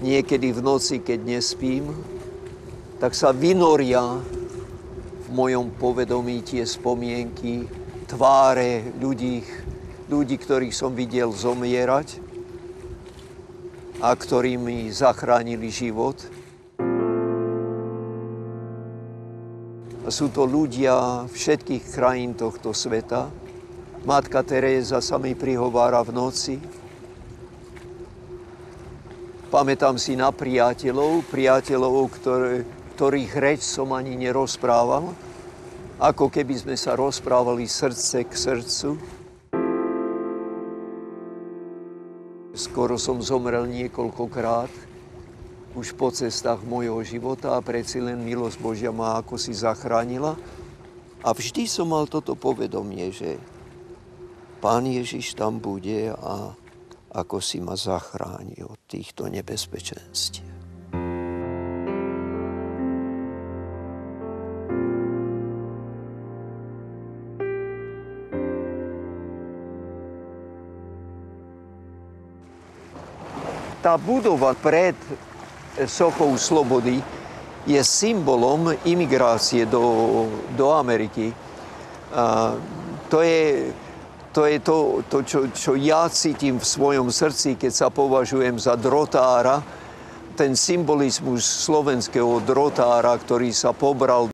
niekedy v noci, keď nespím, tak sa vynoria v mojom povedomí tie spomienky, tváre ľudí, ľudí, ktorých som videl zomierať a ktorí mi zachránili život. A sú to ľudia všetkých krajín tohto sveta. Matka Teréza sa mi prihovára v noci, Pamätám si na priateľov, priateľov, ktoré, ktorých reč som ani nerozprával, ako keby sme sa rozprávali srdce k srdcu. Skoro som zomrel niekoľkokrát, už po cestách mojho života a predsi len milosť Božia ma ako si zachránila. A vždy som mal toto povedomie, že Pán Ježiš tam bude a ako si ma zachráni od týchto nebezpečenstiev. Tá budova pred Sochou Slobody je symbolom imigrácie do, do Ameriky. A to je to je to, to čo, čo ja cítim v svojom srdci, keď sa považujem za drotára, ten symbolizmus slovenského drotára, ktorý sa pobral